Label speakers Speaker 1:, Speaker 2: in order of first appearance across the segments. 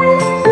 Speaker 1: Música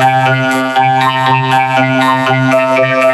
Speaker 1: Thank you.